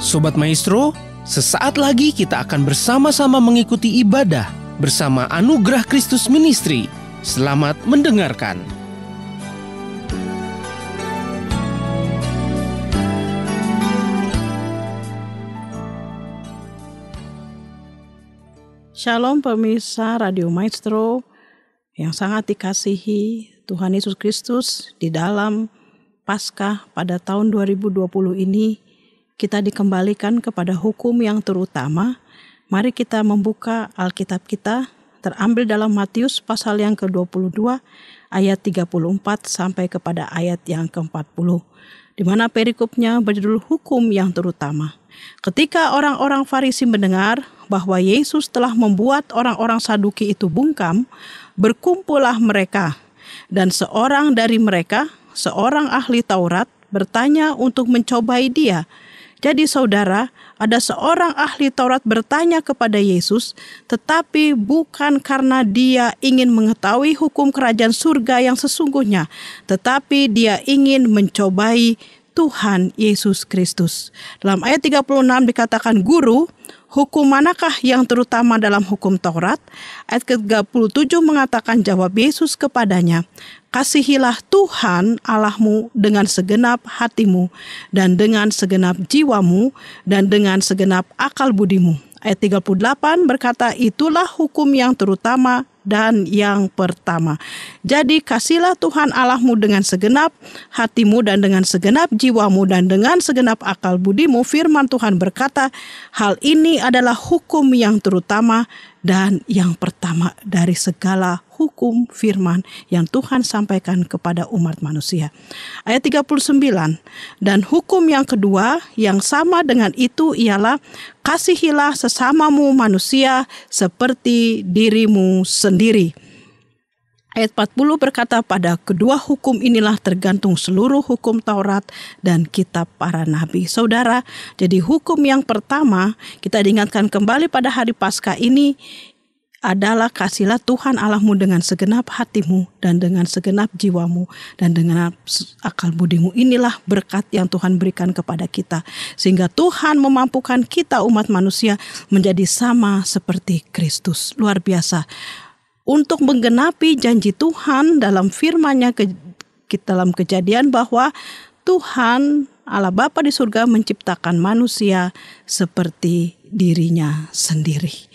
Sobat Maestro, sesaat lagi kita akan bersama-sama mengikuti ibadah bersama Anugerah Kristus Ministry. Selamat mendengarkan. Shalom pemirsa Radio Maestro yang sangat dikasihi Tuhan Yesus Kristus di dalam Paskah pada tahun 2020 ini kita dikembalikan kepada hukum yang terutama. Mari kita membuka Alkitab kita terambil dalam Matius pasal yang ke-22 ayat 34 sampai kepada ayat yang ke-40 di mana perikopnya berjudul hukum yang terutama. Ketika orang-orang Farisi mendengar bahwa Yesus telah membuat orang-orang Saduki itu bungkam, berkumpullah mereka dan seorang dari mereka, seorang ahli Taurat, bertanya untuk mencobai dia jadi saudara, ada seorang ahli Taurat bertanya kepada Yesus, tetapi bukan karena dia ingin mengetahui hukum kerajaan surga yang sesungguhnya, tetapi dia ingin mencobai Tuhan Yesus Kristus. Dalam ayat 36 dikatakan guru, hukum manakah yang terutama dalam hukum Taurat? Ayat ke-37 mengatakan jawab Yesus kepadanya, Kasihilah Tuhan Allahmu dengan segenap hatimu dan dengan segenap jiwamu dan dengan segenap akal budimu. Ayat 38 berkata, itulah hukum yang terutama dan yang pertama. Jadi kasihlah Tuhan Allahmu dengan segenap hatimu dan dengan segenap jiwamu dan dengan segenap akal budimu. Firman Tuhan berkata, hal ini adalah hukum yang terutama dan yang pertama dari segala hukum firman yang Tuhan sampaikan kepada umat manusia. Ayat 39, dan hukum yang kedua yang sama dengan itu ialah kasihilah sesamamu manusia seperti dirimu sendiri. Ayat 40 berkata pada kedua hukum inilah tergantung seluruh hukum Taurat dan kitab para nabi. Saudara, jadi hukum yang pertama kita diingatkan kembali pada hari Paskah ini adalah kasihlah Tuhan Allahmu dengan segenap hatimu dan dengan segenap jiwamu dan dengan akal budimu. Inilah berkat yang Tuhan berikan kepada kita. Sehingga Tuhan memampukan kita umat manusia menjadi sama seperti Kristus. Luar biasa. Untuk menggenapi janji Tuhan dalam firman-Nya ke, dalam kejadian bahwa Tuhan Allah Bapa di surga menciptakan manusia seperti dirinya sendiri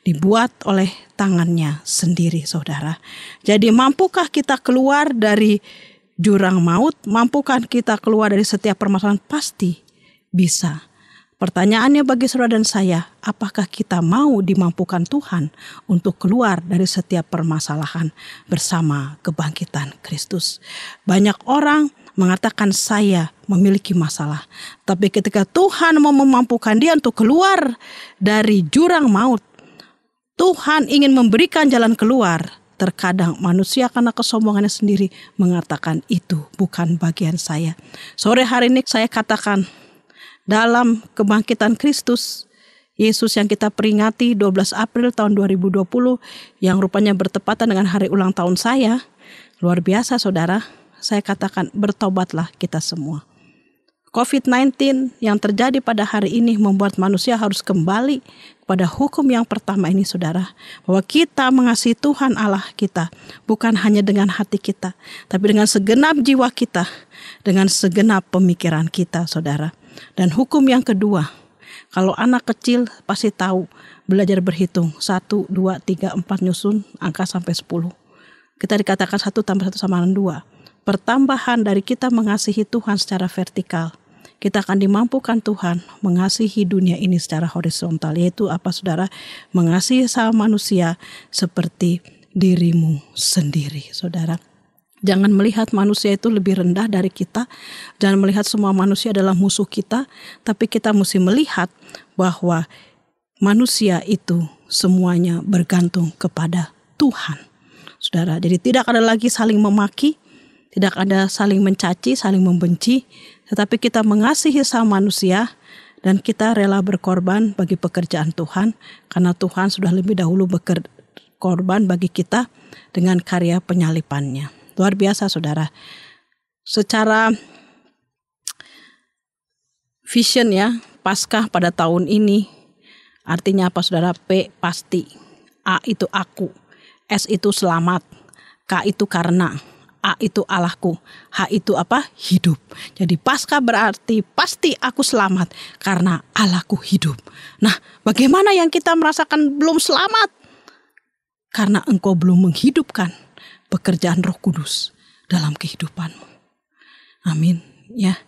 dibuat oleh tangannya sendiri, saudara. Jadi, mampukah kita keluar dari jurang maut? Mampukah kita keluar dari setiap permasalahan? Pasti bisa. Pertanyaannya bagi saudara dan saya, apakah kita mau dimampukan Tuhan untuk keluar dari setiap permasalahan bersama kebangkitan Kristus? Banyak orang mengatakan saya memiliki masalah, tapi ketika Tuhan mau memampukan dia untuk keluar dari jurang maut, Tuhan ingin memberikan jalan keluar. Terkadang manusia karena kesombongannya sendiri mengatakan itu bukan bagian saya. Sore hari ini saya katakan dalam kebangkitan Kristus Yesus yang kita peringati 12 April tahun 2020 yang rupanya bertepatan dengan hari ulang tahun saya. Luar biasa saudara, saya katakan bertobatlah kita semua. COVID-19 yang terjadi pada hari ini membuat manusia harus kembali pada hukum yang pertama ini saudara. Bahwa kita mengasihi Tuhan Allah kita bukan hanya dengan hati kita. Tapi dengan segenap jiwa kita. Dengan segenap pemikiran kita saudara. Dan hukum yang kedua. Kalau anak kecil pasti tahu belajar berhitung. Satu, dua, tiga, empat nyusun angka sampai sepuluh. Kita dikatakan satu tambah satu sama dengan dua pertambahan dari kita mengasihi Tuhan secara vertikal kita akan dimampukan Tuhan mengasihi dunia ini secara horizontal yaitu apa saudara mengasihi sama manusia seperti dirimu sendiri saudara Jangan melihat manusia itu lebih rendah dari kita. Jangan melihat semua manusia adalah musuh kita. Tapi kita mesti melihat bahwa manusia itu semuanya bergantung kepada Tuhan. Saudara, jadi tidak ada lagi saling memaki, tidak ada saling mencaci, saling membenci, tetapi kita mengasihi sama manusia dan kita rela berkorban bagi pekerjaan Tuhan karena Tuhan sudah lebih dahulu berkorban bagi kita dengan karya penyalipannya. Luar biasa saudara. Secara vision ya, Paskah pada tahun ini artinya apa saudara? P pasti, A itu aku, S itu selamat, K itu karena, A itu Allahku, H itu apa? Hidup. Jadi pasca berarti pasti aku selamat karena Allahku hidup. Nah, bagaimana yang kita merasakan belum selamat? Karena engkau belum menghidupkan pekerjaan Roh Kudus dalam kehidupanmu. Amin. Ya.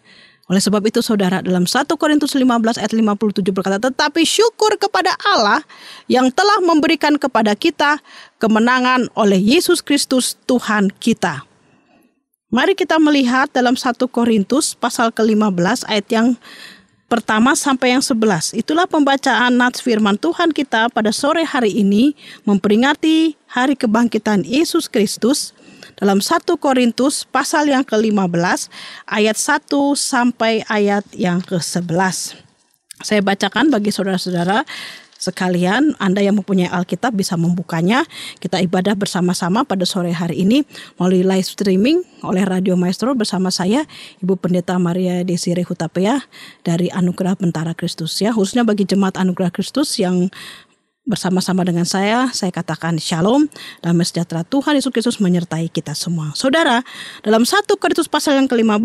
Oleh sebab itu saudara dalam 1 Korintus 15 ayat 57 berkata, "Tetapi syukur kepada Allah yang telah memberikan kepada kita kemenangan oleh Yesus Kristus Tuhan kita." Mari kita melihat dalam 1 Korintus pasal ke-15 ayat yang pertama sampai yang 11. Itulah pembacaan nats firman Tuhan kita pada sore hari ini memperingati hari kebangkitan Yesus Kristus dalam 1 Korintus pasal yang ke-15 ayat 1 sampai ayat yang ke-11. Saya bacakan bagi saudara-saudara sekalian Anda yang mempunyai Alkitab bisa membukanya. Kita ibadah bersama-sama pada sore hari ini melalui live streaming oleh Radio Maestro bersama saya Ibu Pendeta Maria Desire Hutapea dari Anugerah Bentara Kristus ya. Khususnya bagi jemaat Anugerah Kristus yang bersama-sama dengan saya, saya katakan shalom, damai sejahtera Tuhan Yesus Kristus menyertai kita semua. Saudara, dalam satu Korintus pasal yang ke-15,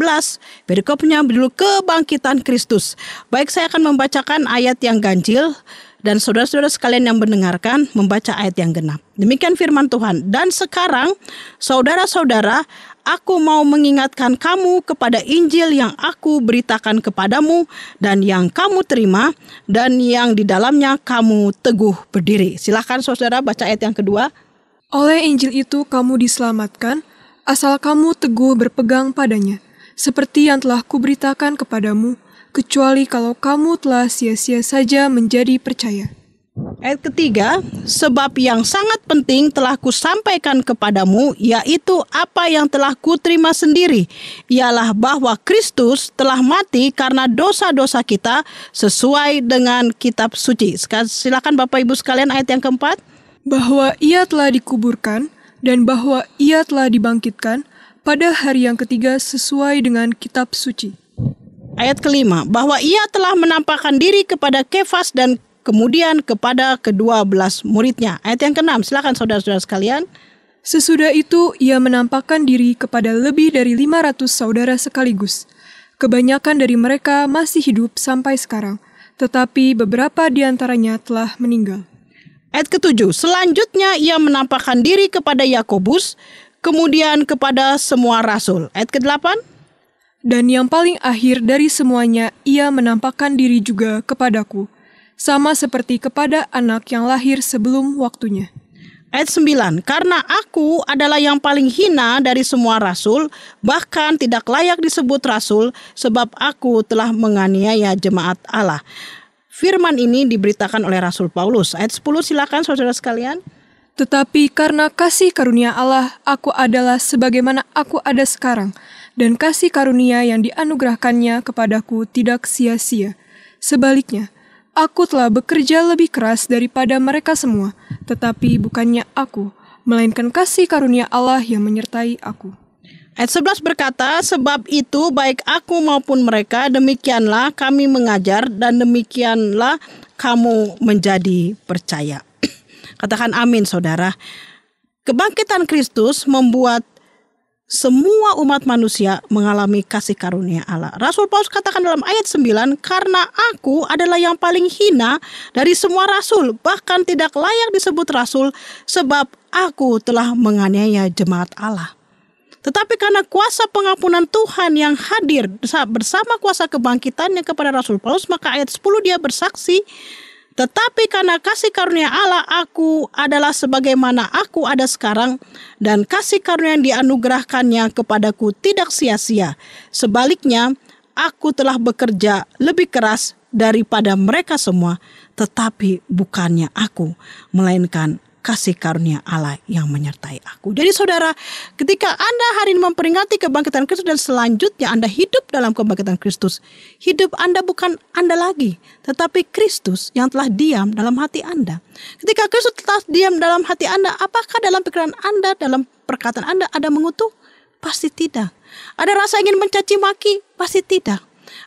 perikopnya dulu kebangkitan Kristus. Baik saya akan membacakan ayat yang ganjil dan saudara-saudara sekalian yang mendengarkan membaca ayat yang genap. Demikian firman Tuhan. Dan sekarang saudara-saudara, aku mau mengingatkan kamu kepada Injil yang aku beritakan kepadamu dan yang kamu terima dan yang di dalamnya kamu teguh berdiri. Silahkan saudara baca ayat yang kedua. Oleh Injil itu kamu diselamatkan, asal kamu teguh berpegang padanya, seperti yang telah kuberitakan kepadamu, kecuali kalau kamu telah sia-sia saja menjadi percaya. Ayat ketiga, sebab yang sangat penting telah kusampaikan kepadamu, yaitu apa yang telah kuterima sendiri, ialah bahwa Kristus telah mati karena dosa-dosa kita sesuai dengan kitab suci. Silakan Bapak Ibu sekalian ayat yang keempat. Bahwa ia telah dikuburkan dan bahwa ia telah dibangkitkan pada hari yang ketiga sesuai dengan kitab suci. Ayat kelima, bahwa ia telah menampakkan diri kepada Kefas dan kemudian kepada kedua belas muridnya. Ayat yang keenam, silakan saudara-saudara sekalian. Sesudah itu ia menampakkan diri kepada lebih dari 500 saudara sekaligus. Kebanyakan dari mereka masih hidup sampai sekarang, tetapi beberapa di antaranya telah meninggal. Ayat ketujuh, selanjutnya ia menampakkan diri kepada Yakobus, kemudian kepada semua rasul. Ayat ke-8, dan yang paling akhir dari semuanya, ia menampakkan diri juga kepadaku, sama seperti kepada anak yang lahir sebelum waktunya. Ayat 9, karena aku adalah yang paling hina dari semua rasul, bahkan tidak layak disebut rasul, sebab aku telah menganiaya jemaat Allah. Firman ini diberitakan oleh Rasul Paulus. Ayat 10 silakan saudara sekalian. Tetapi karena kasih karunia Allah, aku adalah sebagaimana aku ada sekarang, dan kasih karunia yang dianugerahkannya kepadaku tidak sia-sia. Sebaliknya, aku telah bekerja lebih keras daripada mereka semua, tetapi bukannya aku, melainkan kasih karunia Allah yang menyertai aku. Ayat 11 berkata, sebab itu baik aku maupun mereka, demikianlah kami mengajar dan demikianlah kamu menjadi percaya. Katakan amin saudara. Kebangkitan Kristus membuat semua umat manusia mengalami kasih karunia Allah. Rasul Paulus katakan dalam ayat 9, karena aku adalah yang paling hina dari semua rasul, bahkan tidak layak disebut rasul, sebab aku telah menganiaya jemaat Allah. Tetapi karena kuasa pengampunan Tuhan yang hadir bersama kuasa kebangkitannya kepada Rasul Paulus, maka ayat 10 dia bersaksi, tetapi karena kasih karunia Allah aku adalah sebagaimana aku ada sekarang dan kasih karunia yang dianugerahkannya kepadaku tidak sia-sia. Sebaliknya, aku telah bekerja lebih keras daripada mereka semua, tetapi bukannya aku, melainkan kasih karunia Allah yang menyertai aku. Jadi saudara, ketika Anda hari ini memperingati kebangkitan Kristus dan selanjutnya Anda hidup dalam kebangkitan Kristus, hidup Anda bukan Anda lagi, tetapi Kristus yang telah diam dalam hati Anda. Ketika Kristus telah diam dalam hati Anda, apakah dalam pikiran Anda, dalam perkataan Anda ada mengutuk? Pasti tidak. Ada rasa ingin mencaci maki? Pasti tidak.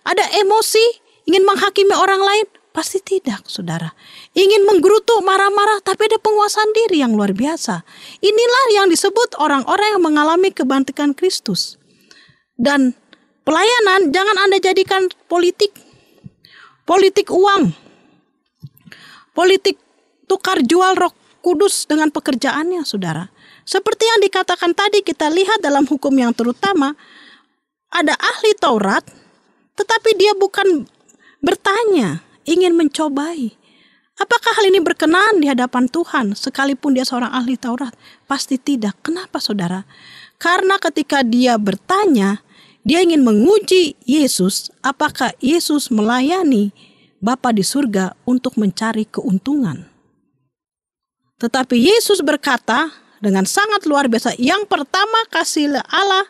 Ada emosi Ingin menghakimi orang lain? Pasti tidak, saudara. Ingin menggerutu, marah-marah, tapi ada penguasaan diri yang luar biasa. Inilah yang disebut orang-orang yang mengalami kebangkitan Kristus. Dan pelayanan jangan Anda jadikan politik. Politik uang. Politik tukar jual roh kudus dengan pekerjaannya, saudara. Seperti yang dikatakan tadi, kita lihat dalam hukum yang terutama, ada ahli Taurat, tetapi dia bukan bertanya, ingin mencobai. Apakah hal ini berkenan di hadapan Tuhan sekalipun dia seorang ahli Taurat? Pasti tidak. Kenapa saudara? Karena ketika dia bertanya, dia ingin menguji Yesus apakah Yesus melayani Bapa di surga untuk mencari keuntungan. Tetapi Yesus berkata dengan sangat luar biasa, yang pertama kasihlah Allah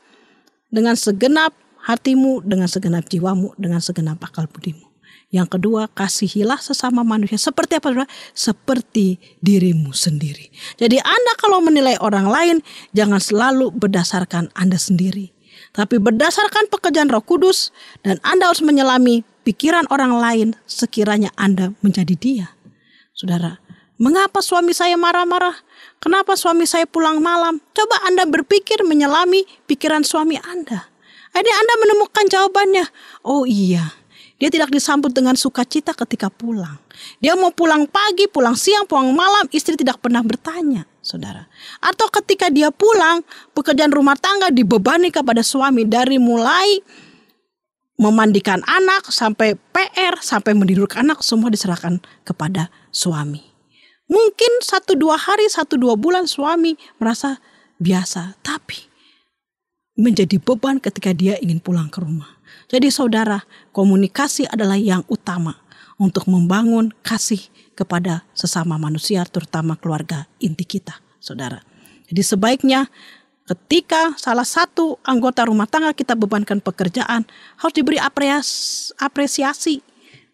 dengan segenap hatimu, dengan segenap jiwamu, dengan segenap akal budimu. Yang kedua, kasihilah sesama manusia. Seperti apa? Saudara? Seperti dirimu sendiri. Jadi Anda kalau menilai orang lain, jangan selalu berdasarkan Anda sendiri. Tapi berdasarkan pekerjaan roh kudus, dan Anda harus menyelami pikiran orang lain sekiranya Anda menjadi dia. Saudara, mengapa suami saya marah-marah? Kenapa suami saya pulang malam? Coba Anda berpikir menyelami pikiran suami Anda. Akhirnya Anda menemukan jawabannya. Oh iya, dia tidak disambut dengan sukacita ketika pulang. Dia mau pulang pagi, pulang siang, pulang malam, istri tidak pernah bertanya, saudara. Atau ketika dia pulang, pekerjaan rumah tangga dibebani kepada suami dari mulai memandikan anak sampai PR sampai menidurkan anak semua diserahkan kepada suami. Mungkin satu dua hari, satu dua bulan suami merasa biasa, tapi menjadi beban ketika dia ingin pulang ke rumah. Jadi saudara, komunikasi adalah yang utama untuk membangun kasih kepada sesama manusia, terutama keluarga inti kita, saudara. Jadi sebaiknya ketika salah satu anggota rumah tangga kita bebankan pekerjaan, harus diberi apresiasi.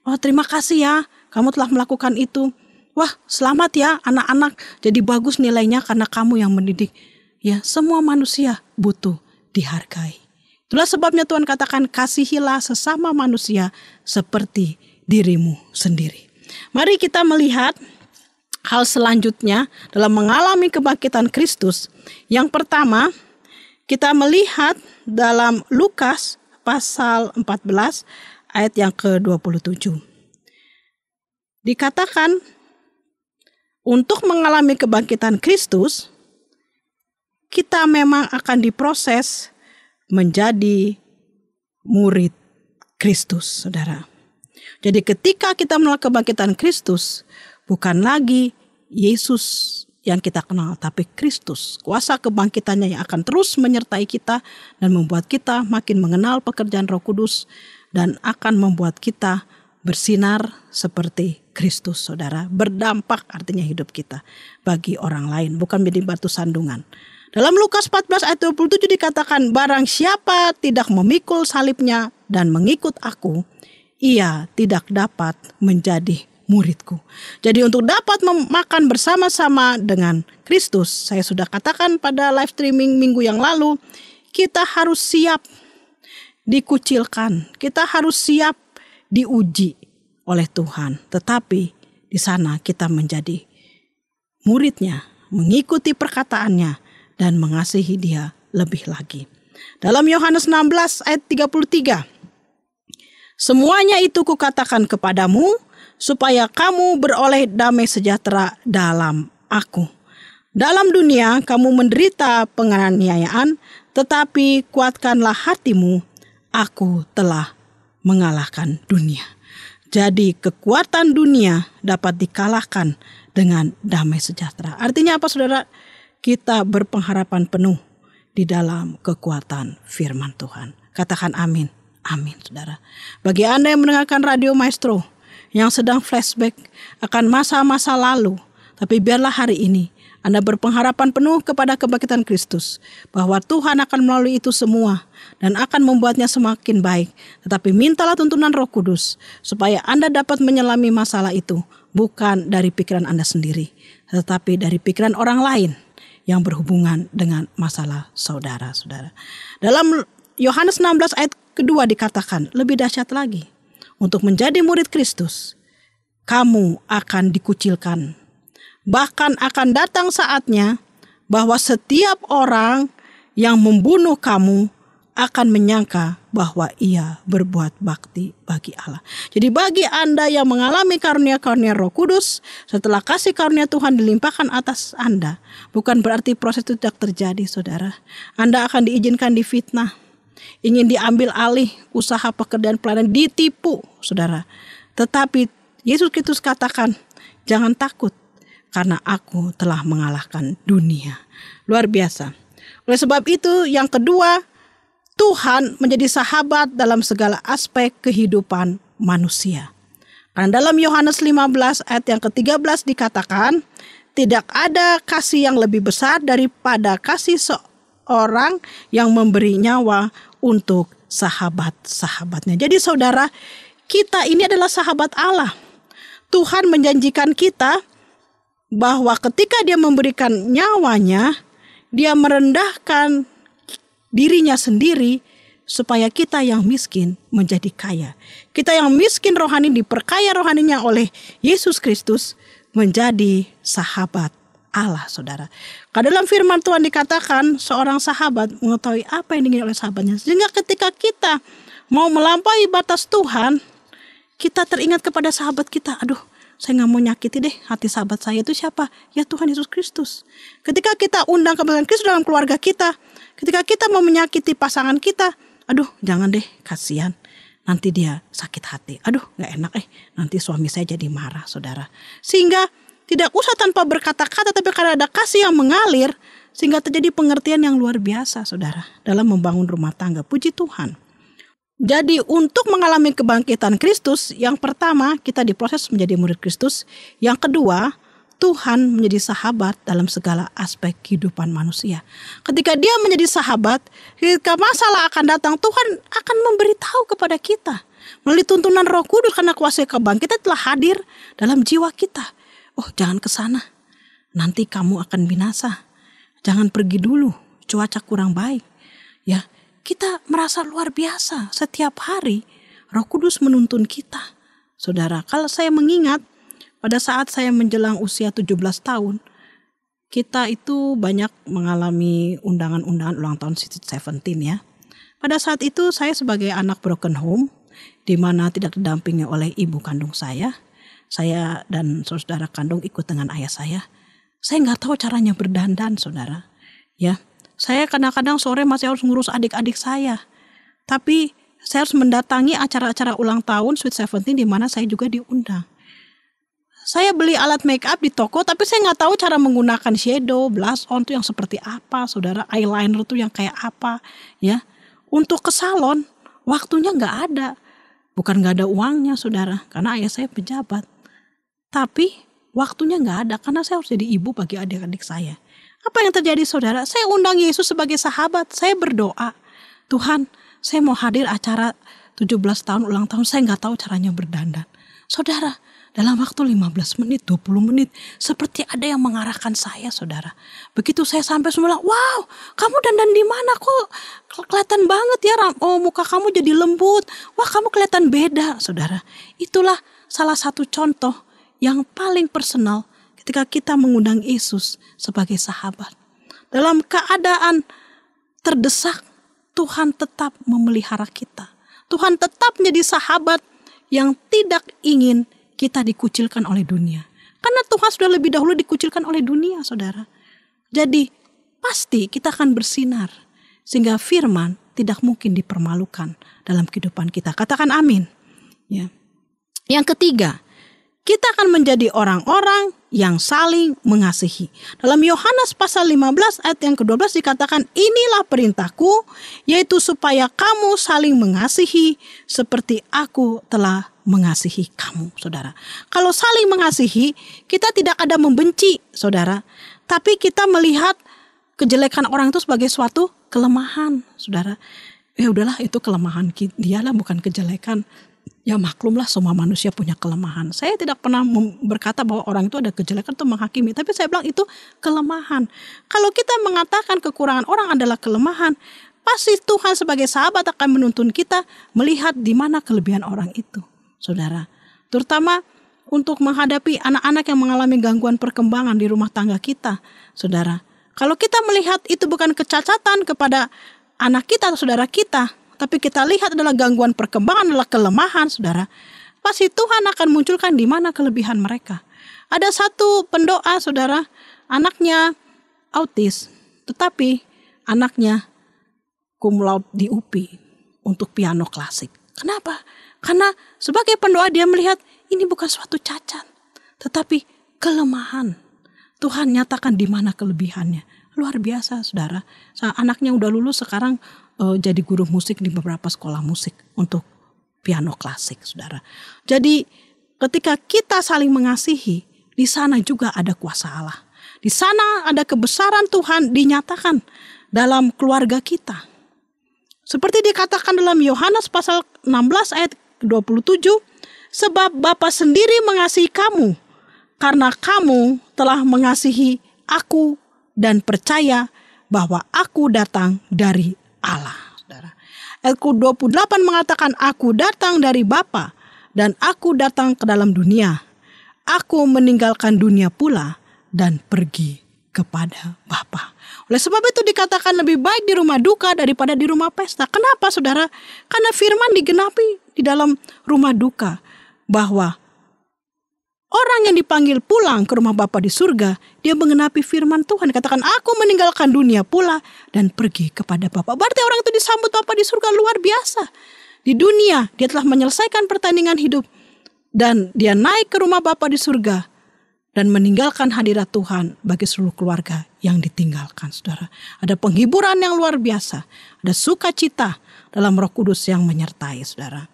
Oh terima kasih ya, kamu telah melakukan itu. Wah selamat ya anak-anak, jadi bagus nilainya karena kamu yang mendidik. Ya semua manusia butuh dihargai. Itulah sebabnya Tuhan katakan kasihilah sesama manusia seperti dirimu sendiri. Mari kita melihat hal selanjutnya dalam mengalami kebangkitan Kristus. Yang pertama, kita melihat dalam Lukas pasal 14 ayat yang ke-27. Dikatakan untuk mengalami kebangkitan Kristus, kita memang akan diproses menjadi murid Kristus, saudara. Jadi ketika kita melakukan kebangkitan Kristus, bukan lagi Yesus yang kita kenal, tapi Kristus. Kuasa kebangkitannya yang akan terus menyertai kita dan membuat kita makin mengenal pekerjaan roh kudus dan akan membuat kita bersinar seperti Kristus, saudara. Berdampak artinya hidup kita bagi orang lain, bukan menjadi batu sandungan. Dalam Lukas 14 ayat 27 dikatakan, Barang siapa tidak memikul salibnya dan mengikut aku, ia tidak dapat menjadi muridku. Jadi untuk dapat makan bersama-sama dengan Kristus, saya sudah katakan pada live streaming minggu yang lalu, kita harus siap dikucilkan, kita harus siap diuji oleh Tuhan. Tetapi di sana kita menjadi muridnya, mengikuti perkataannya, dan mengasihi dia lebih lagi. Dalam Yohanes 16 ayat 33. Semuanya itu kukatakan kepadamu supaya kamu beroleh damai sejahtera dalam aku. Dalam dunia kamu menderita penganiayaan, tetapi kuatkanlah hatimu, aku telah mengalahkan dunia. Jadi kekuatan dunia dapat dikalahkan dengan damai sejahtera. Artinya apa saudara? Kita berpengharapan penuh di dalam kekuatan firman Tuhan. Katakan amin. Amin, saudara. Bagi Anda yang mendengarkan Radio Maestro, yang sedang flashback akan masa-masa lalu, tapi biarlah hari ini Anda berpengharapan penuh kepada kebangkitan Kristus, bahwa Tuhan akan melalui itu semua dan akan membuatnya semakin baik. Tetapi mintalah tuntunan Roh Kudus supaya Anda dapat menyelami masalah itu, bukan dari pikiran Anda sendiri, tetapi dari pikiran orang lain yang berhubungan dengan masalah saudara-saudara. Dalam Yohanes 16 ayat kedua dikatakan lebih dahsyat lagi. untuk menjadi murid Kristus, kamu akan dikucilkan. Bahkan akan datang saatnya bahwa setiap orang yang membunuh kamu akan menyangka bahwa ia berbuat bakti bagi Allah. Jadi bagi Anda yang mengalami karunia-karunia Roh Kudus, setelah kasih karunia Tuhan dilimpahkan atas Anda, bukan berarti proses itu tidak terjadi, Saudara. Anda akan diizinkan difitnah, ingin diambil alih usaha pekerjaan pelayanan, ditipu, Saudara. Tetapi Yesus Kristus katakan, jangan takut karena aku telah mengalahkan dunia. Luar biasa. Oleh sebab itu, yang kedua, Tuhan menjadi sahabat dalam segala aspek kehidupan manusia. Karena dalam Yohanes 15 ayat yang ke-13 dikatakan, tidak ada kasih yang lebih besar daripada kasih seorang yang memberi nyawa untuk sahabat-sahabatnya. Jadi saudara, kita ini adalah sahabat Allah. Tuhan menjanjikan kita bahwa ketika dia memberikan nyawanya, dia merendahkan dirinya sendiri supaya kita yang miskin menjadi kaya. Kita yang miskin rohani diperkaya rohaninya oleh Yesus Kristus menjadi sahabat Allah, saudara. Karena dalam firman Tuhan dikatakan seorang sahabat mengetahui apa yang diingin oleh sahabatnya. Sehingga ketika kita mau melampaui batas Tuhan, kita teringat kepada sahabat kita. Aduh, saya nggak mau nyakiti deh hati sahabat saya itu siapa? Ya Tuhan Yesus Kristus. Ketika kita undang kebenaran Kristus dalam keluarga kita, Ketika kita mau menyakiti pasangan kita, aduh jangan deh kasihan. Nanti dia sakit hati. Aduh gak enak eh. Nanti suami saya jadi marah saudara. Sehingga tidak usah tanpa berkata-kata tapi karena ada kasih yang mengalir. Sehingga terjadi pengertian yang luar biasa saudara. Dalam membangun rumah tangga. Puji Tuhan. Jadi untuk mengalami kebangkitan Kristus, yang pertama kita diproses menjadi murid Kristus. Yang kedua, Tuhan menjadi sahabat dalam segala aspek kehidupan manusia. Ketika dia menjadi sahabat, ketika masalah akan datang, Tuhan akan memberitahu kepada kita. Melalui tuntunan roh kudus karena kuasa kebangkitan telah hadir dalam jiwa kita. Oh jangan ke sana, nanti kamu akan binasa. Jangan pergi dulu, cuaca kurang baik. Ya, kita merasa luar biasa setiap hari roh kudus menuntun kita. Saudara, kalau saya mengingat pada saat saya menjelang usia 17 tahun, kita itu banyak mengalami undangan-undangan ulang tahun Sweet 17 ya. Pada saat itu saya sebagai anak broken home, di mana tidak didampingi oleh ibu kandung saya, saya dan saudara kandung ikut dengan ayah saya. Saya nggak tahu caranya berdandan, saudara. Ya, saya kadang-kadang sore masih harus ngurus adik-adik saya. Tapi saya harus mendatangi acara-acara ulang tahun Sweet Seventeen di mana saya juga diundang saya beli alat make up di toko tapi saya nggak tahu cara menggunakan shadow, blush on tuh yang seperti apa, saudara, eyeliner tuh yang kayak apa, ya. Untuk ke salon waktunya nggak ada, bukan nggak ada uangnya, saudara, karena ayah saya pejabat. Tapi waktunya nggak ada karena saya harus jadi ibu bagi adik-adik saya. Apa yang terjadi, saudara? Saya undang Yesus sebagai sahabat, saya berdoa, Tuhan, saya mau hadir acara 17 tahun ulang tahun, saya nggak tahu caranya berdandan. Saudara, dalam waktu 15 menit, 20 menit, seperti ada yang mengarahkan saya, saudara. Begitu saya sampai semula, wow, kamu dandan di mana kok? Kelihatan banget ya, oh muka kamu jadi lembut. Wah, kamu kelihatan beda, saudara. Itulah salah satu contoh yang paling personal ketika kita mengundang Yesus sebagai sahabat. Dalam keadaan terdesak, Tuhan tetap memelihara kita. Tuhan tetap menjadi sahabat yang tidak ingin kita dikucilkan oleh dunia. Karena Tuhan sudah lebih dahulu dikucilkan oleh dunia, saudara. Jadi pasti kita akan bersinar. Sehingga firman tidak mungkin dipermalukan dalam kehidupan kita. Katakan amin. Ya. Yang ketiga, kita akan menjadi orang-orang yang saling mengasihi. Dalam Yohanes pasal 15 ayat yang ke-12 dikatakan, inilah perintahku, yaitu supaya kamu saling mengasihi seperti aku telah mengasihi kamu, saudara. Kalau saling mengasihi, kita tidak ada membenci, saudara. Tapi kita melihat kejelekan orang itu sebagai suatu kelemahan, saudara. Ya udahlah itu kelemahan dia lah bukan kejelekan. Ya maklumlah semua manusia punya kelemahan. Saya tidak pernah berkata bahwa orang itu ada kejelekan atau menghakimi. Tapi saya bilang itu kelemahan. Kalau kita mengatakan kekurangan orang adalah kelemahan. Pasti Tuhan sebagai sahabat akan menuntun kita melihat di mana kelebihan orang itu. Saudara. Terutama untuk menghadapi anak-anak yang mengalami gangguan perkembangan di rumah tangga kita, saudara. Kalau kita melihat itu bukan kecacatan kepada anak kita atau saudara kita, tapi kita lihat adalah gangguan perkembangan, adalah kelemahan, saudara. Pasti Tuhan akan munculkan di mana kelebihan mereka. Ada satu pendoa, saudara, anaknya autis, tetapi anaknya cum laude di UPI untuk piano klasik. Kenapa? Karena sebagai pendoa dia melihat ini bukan suatu cacat, tetapi kelemahan. Tuhan nyatakan di mana kelebihannya. Luar biasa, saudara. Anaknya udah lulus sekarang uh, jadi guru musik di beberapa sekolah musik untuk piano klasik, saudara. Jadi ketika kita saling mengasihi, di sana juga ada kuasa Allah. Di sana ada kebesaran Tuhan dinyatakan dalam keluarga kita. Seperti dikatakan dalam Yohanes pasal 16 ayat 27, sebab Bapa sendiri mengasihi kamu karena kamu telah mengasihi aku dan percaya bahwa aku datang dari Allah. Ayat 28 mengatakan aku datang dari Bapa dan aku datang ke dalam dunia. Aku meninggalkan dunia pula dan pergi kepada Bapa. Oleh sebab itu dikatakan lebih baik di rumah duka daripada di rumah pesta. Kenapa saudara? Karena firman digenapi di dalam rumah duka bahwa Orang yang dipanggil pulang ke rumah Bapa di surga, dia mengenapi firman Tuhan. Katakan, aku meninggalkan dunia pula dan pergi kepada Bapa. Berarti orang itu disambut Bapa di surga luar biasa. Di dunia, dia telah menyelesaikan pertandingan hidup. Dan dia naik ke rumah Bapa di surga. Dan meninggalkan hadirat Tuhan bagi seluruh keluarga yang ditinggalkan, saudara. Ada penghiburan yang luar biasa. Ada sukacita dalam roh kudus yang menyertai, saudara.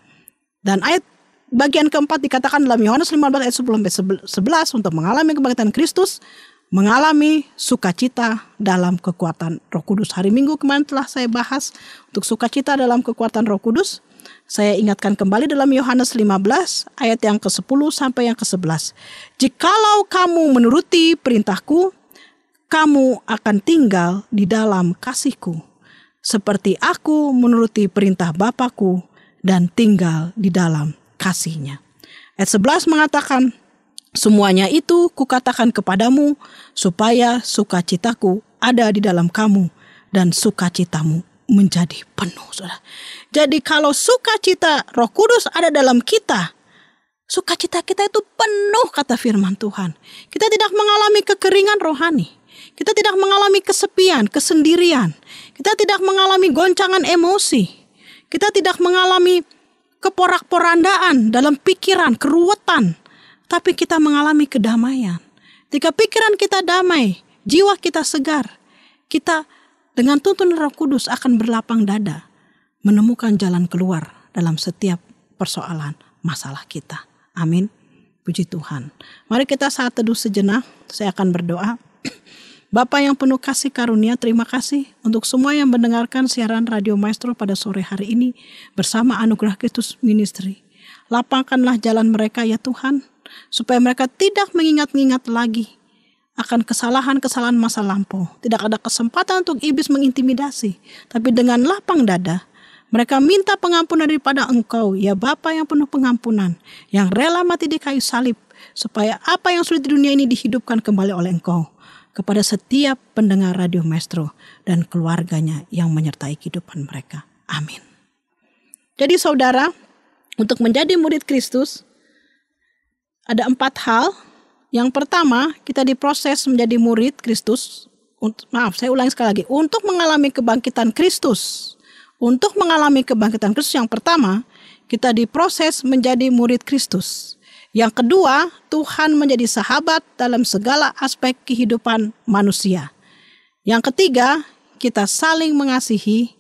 Dan ayat bagian keempat dikatakan dalam Yohanes 15 ayat 10 11 untuk mengalami kebangkitan Kristus, mengalami sukacita dalam kekuatan Roh Kudus. Hari Minggu kemarin telah saya bahas untuk sukacita dalam kekuatan Roh Kudus. Saya ingatkan kembali dalam Yohanes 15 ayat yang ke-10 sampai yang ke-11. Jikalau kamu menuruti perintahku, kamu akan tinggal di dalam kasihku. Seperti aku menuruti perintah Bapakku dan tinggal di dalam kasihnya. Ayat 11 mengatakan, Semuanya itu kukatakan kepadamu supaya sukacitaku ada di dalam kamu dan sukacitamu menjadi penuh. Saudara. Jadi kalau sukacita roh kudus ada dalam kita, sukacita kita itu penuh kata firman Tuhan. Kita tidak mengalami kekeringan rohani. Kita tidak mengalami kesepian, kesendirian. Kita tidak mengalami goncangan emosi. Kita tidak mengalami keporak-porandaan dalam pikiran, keruwetan, tapi kita mengalami kedamaian. Jika pikiran kita damai, jiwa kita segar, kita dengan tuntunan Roh Kudus akan berlapang dada, menemukan jalan keluar dalam setiap persoalan masalah kita. Amin. Puji Tuhan. Mari kita saat teduh sejenak, saya akan berdoa. Bapak yang penuh kasih karunia, terima kasih untuk semua yang mendengarkan siaran Radio Maestro pada sore hari ini bersama Anugerah Kristus Ministry. Lapangkanlah jalan mereka ya Tuhan, supaya mereka tidak mengingat-ingat lagi akan kesalahan-kesalahan masa lampau. Tidak ada kesempatan untuk iblis mengintimidasi, tapi dengan lapang dada, mereka minta pengampunan daripada engkau, ya Bapa yang penuh pengampunan, yang rela mati di kayu salib, supaya apa yang sulit di dunia ini dihidupkan kembali oleh engkau kepada setiap pendengar Radio Maestro dan keluarganya yang menyertai kehidupan mereka. Amin. Jadi saudara, untuk menjadi murid Kristus, ada empat hal. Yang pertama, kita diproses menjadi murid Kristus. Maaf, saya ulangi sekali lagi. Untuk mengalami kebangkitan Kristus. Untuk mengalami kebangkitan Kristus yang pertama, kita diproses menjadi murid Kristus. Yang kedua, Tuhan menjadi sahabat dalam segala aspek kehidupan manusia. Yang ketiga, kita saling mengasihi.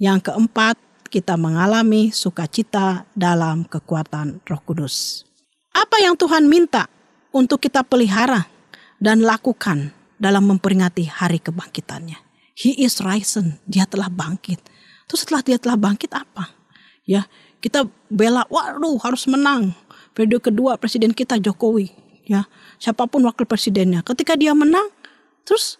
Yang keempat, kita mengalami sukacita dalam kekuatan Roh Kudus. Apa yang Tuhan minta untuk kita pelihara dan lakukan dalam memperingati hari kebangkitannya? He is risen, dia telah bangkit. Terus setelah dia telah bangkit apa? Ya, kita bela, waduh harus menang periode kedua presiden kita Jokowi ya siapa pun wakil presidennya ketika dia menang terus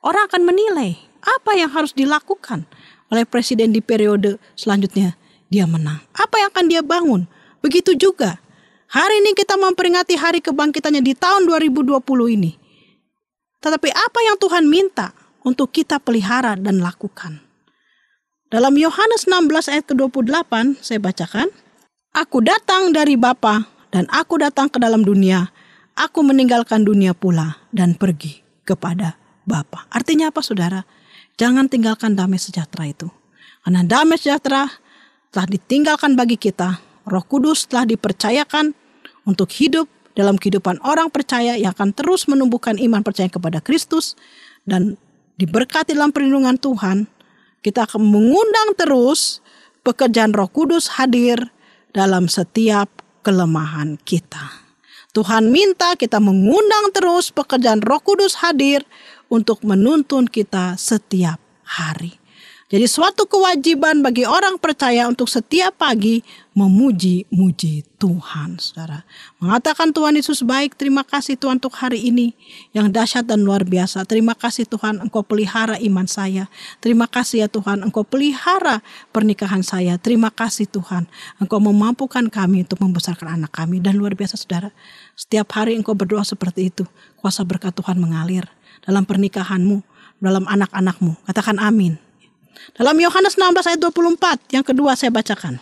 orang akan menilai apa yang harus dilakukan oleh presiden di periode selanjutnya dia menang apa yang akan dia bangun Begitu juga hari ini kita memperingati hari kebangkitannya di tahun 2020 ini. Tetapi apa yang Tuhan minta untuk kita pelihara dan lakukan? Dalam Yohanes 16 ayat ke-28 saya bacakan, Aku datang dari Bapa dan aku datang ke dalam dunia. Aku meninggalkan dunia pula dan pergi kepada Bapa. Artinya apa saudara? Jangan tinggalkan damai sejahtera itu. Karena damai sejahtera telah ditinggalkan bagi kita. Roh Kudus telah dipercayakan untuk hidup dalam kehidupan orang percaya yang akan terus menumbuhkan iman percaya kepada Kristus dan diberkati dalam perlindungan Tuhan. Kita akan mengundang terus pekerjaan Roh Kudus hadir dalam setiap kelemahan kita. Tuhan minta kita mengundang terus pekerjaan Roh Kudus hadir untuk menuntun kita setiap hari. Jadi suatu kewajiban bagi orang percaya untuk setiap pagi memuji-muji Tuhan, saudara. Mengatakan Tuhan Yesus baik, terima kasih Tuhan untuk hari ini yang dahsyat dan luar biasa. Terima kasih Tuhan Engkau pelihara iman saya. Terima kasih ya Tuhan Engkau pelihara pernikahan saya. Terima kasih Tuhan Engkau memampukan kami untuk membesarkan anak kami. Dan luar biasa saudara, setiap hari Engkau berdoa seperti itu. Kuasa berkat Tuhan mengalir dalam pernikahanmu, dalam anak-anakmu. Katakan amin. Dalam Yohanes 16 ayat 24 yang kedua saya bacakan.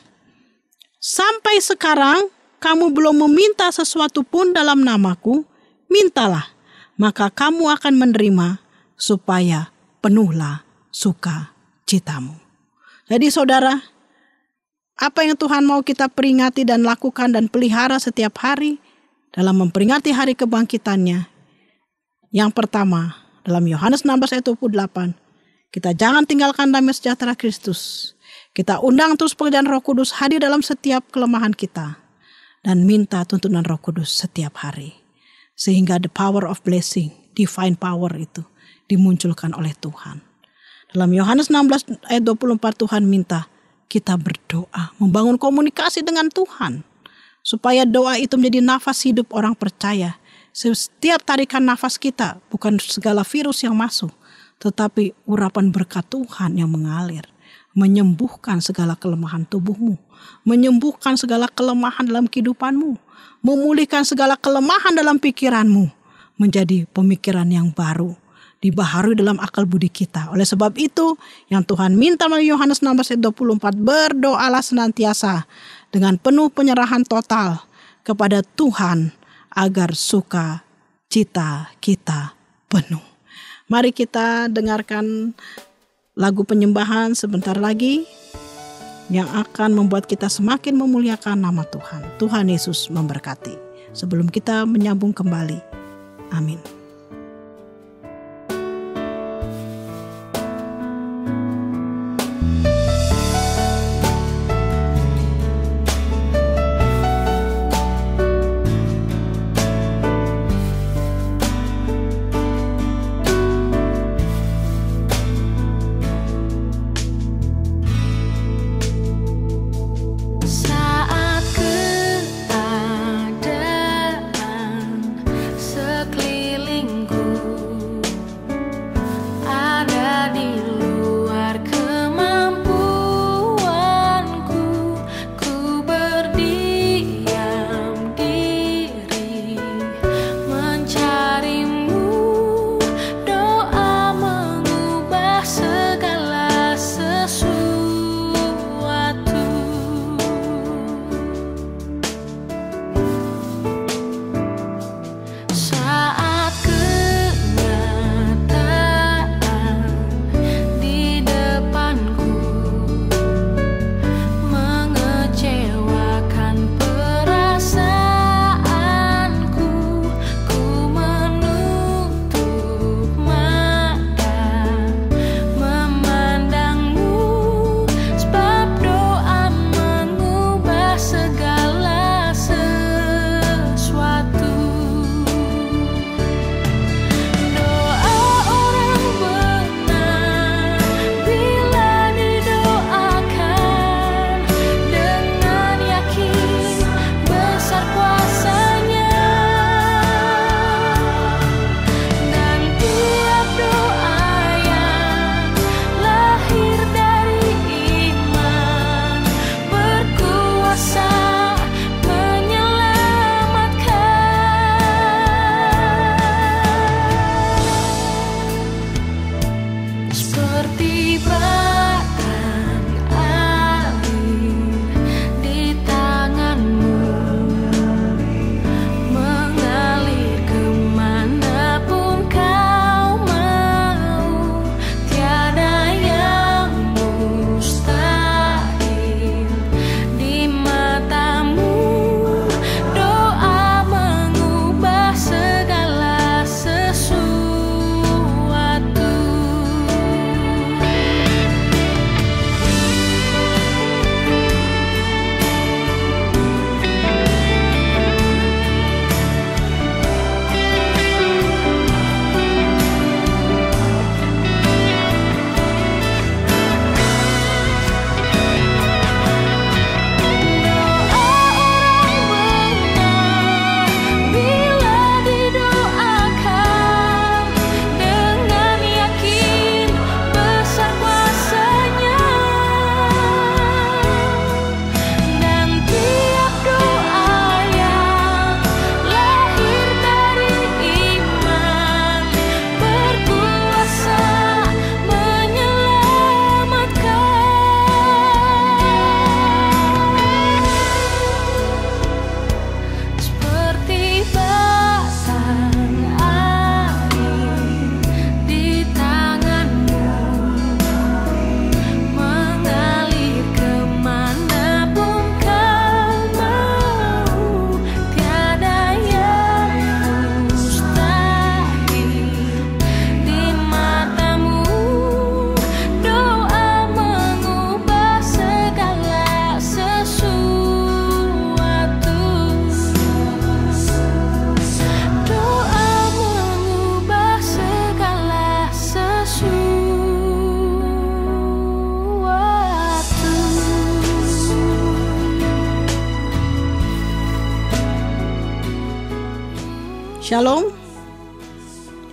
Sampai sekarang kamu belum meminta sesuatu pun dalam namaku, mintalah, maka kamu akan menerima supaya penuhlah suka citamu. Jadi saudara, apa yang Tuhan mau kita peringati dan lakukan dan pelihara setiap hari dalam memperingati hari kebangkitannya. Yang pertama, dalam Yohanes 16 ayat 28, kita jangan tinggalkan damai sejahtera Kristus. Kita undang terus pekerjaan Roh Kudus hadir dalam setiap kelemahan kita dan minta tuntunan Roh Kudus setiap hari. Sehingga the power of blessing, divine power itu dimunculkan oleh Tuhan. Dalam Yohanes 16 ayat 24 Tuhan minta kita berdoa, membangun komunikasi dengan Tuhan. Supaya doa itu menjadi nafas hidup orang percaya. Setiap tarikan nafas kita, bukan segala virus yang masuk, tetapi urapan berkat Tuhan yang mengalir, menyembuhkan segala kelemahan tubuhmu, menyembuhkan segala kelemahan dalam kehidupanmu, memulihkan segala kelemahan dalam pikiranmu, menjadi pemikiran yang baru, dibaharui dalam akal budi kita. Oleh sebab itu, yang Tuhan minta melalui Yohanes 16 ayat 24, berdoalah senantiasa dengan penuh penyerahan total kepada Tuhan agar suka cita kita penuh. Mari kita dengarkan lagu penyembahan sebentar lagi yang akan membuat kita semakin memuliakan nama Tuhan. Tuhan Yesus memberkati. Sebelum kita menyambung kembali. Amin.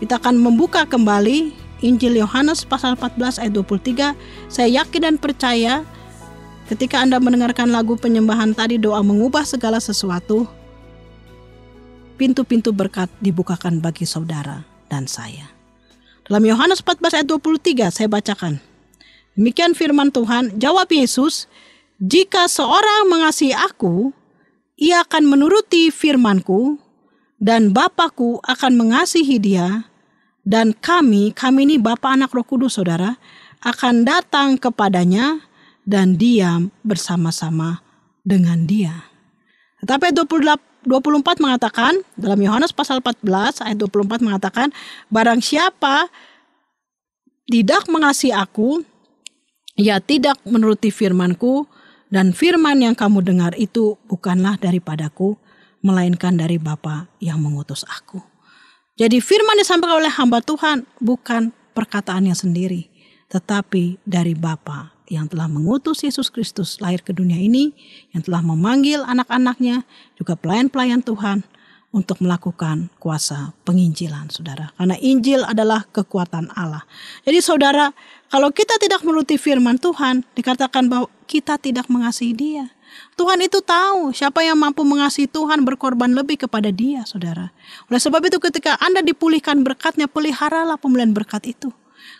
Kita akan membuka kembali Injil Yohanes pasal 14 ayat 23. Saya yakin dan percaya ketika Anda mendengarkan lagu penyembahan tadi doa mengubah segala sesuatu. Pintu-pintu berkat dibukakan bagi saudara dan saya. Dalam Yohanes 14 ayat 23 saya bacakan. Demikian firman Tuhan, jawab Yesus, jika seorang mengasihi aku, ia akan menuruti firmanku, dan Bapakku akan mengasihi dia, dan kami, kami ini Bapak Anak Roh Kudus Saudara, akan datang kepadanya dan diam bersama-sama dengan dia. Tetapi 28, 24 mengatakan, dalam Yohanes pasal 14 ayat 24 mengatakan, barang siapa tidak mengasihi aku, ia tidak menuruti firmanku, dan firman yang kamu dengar itu bukanlah daripadaku, melainkan dari Bapa yang mengutus aku. Jadi firman disampaikan oleh hamba Tuhan bukan perkataannya sendiri, tetapi dari Bapa yang telah mengutus Yesus Kristus lahir ke dunia ini, yang telah memanggil anak-anaknya, juga pelayan-pelayan Tuhan untuk melakukan kuasa penginjilan, saudara. Karena Injil adalah kekuatan Allah. Jadi saudara, kalau kita tidak menuruti firman Tuhan, dikatakan bahwa kita tidak mengasihi dia. Tuhan itu tahu siapa yang mampu mengasihi Tuhan berkorban lebih kepada dia, saudara. Oleh sebab itu ketika Anda dipulihkan berkatnya, peliharalah pemulihan berkat itu.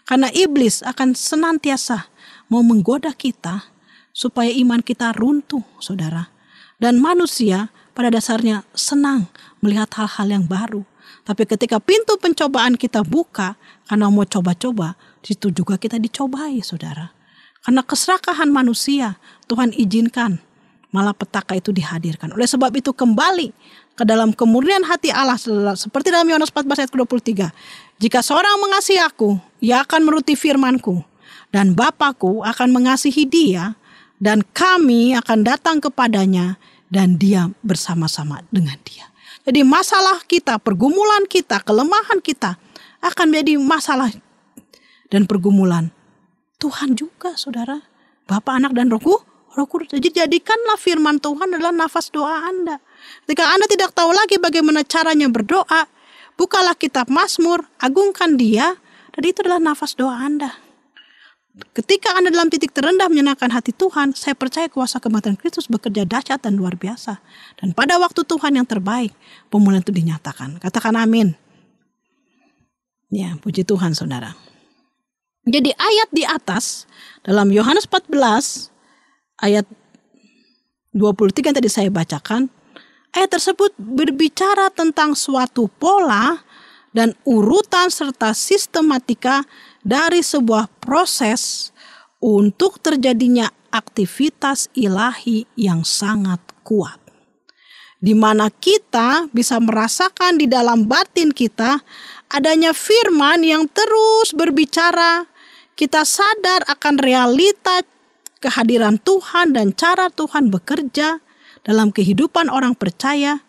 Karena iblis akan senantiasa mau menggoda kita supaya iman kita runtuh, saudara. Dan manusia pada dasarnya senang melihat hal-hal yang baru. Tapi ketika pintu pencobaan kita buka, karena mau coba-coba, situ juga kita dicobai, saudara. Karena keserakahan manusia, Tuhan izinkan malah petaka itu dihadirkan. Oleh sebab itu kembali ke dalam kemurnian hati Allah seperti dalam Yohanes 14 ayat 23. Jika seorang mengasihi aku, ia akan menuruti firmanku dan Bapakku akan mengasihi dia dan kami akan datang kepadanya dan dia bersama-sama dengan dia. Jadi masalah kita, pergumulan kita, kelemahan kita akan menjadi masalah dan pergumulan Tuhan juga, saudara. Bapak, anak, dan rohku Roh Kudus. Jadi jadikanlah firman Tuhan adalah nafas doa Anda. Ketika Anda tidak tahu lagi bagaimana caranya berdoa, bukalah kitab Mazmur, agungkan dia, dan itu adalah nafas doa Anda. Ketika Anda dalam titik terendah menyenangkan hati Tuhan, saya percaya kuasa kebangkitan Kristus bekerja dahsyat dan luar biasa. Dan pada waktu Tuhan yang terbaik, pemulihan itu dinyatakan. Katakan amin. Ya, puji Tuhan saudara. Jadi ayat di atas dalam Yohanes 14 ayat 23 yang tadi saya bacakan, ayat tersebut berbicara tentang suatu pola dan urutan serta sistematika dari sebuah proses untuk terjadinya aktivitas ilahi yang sangat kuat. Di mana kita bisa merasakan di dalam batin kita adanya firman yang terus berbicara, kita sadar akan realita kehadiran Tuhan dan cara Tuhan bekerja dalam kehidupan orang percaya,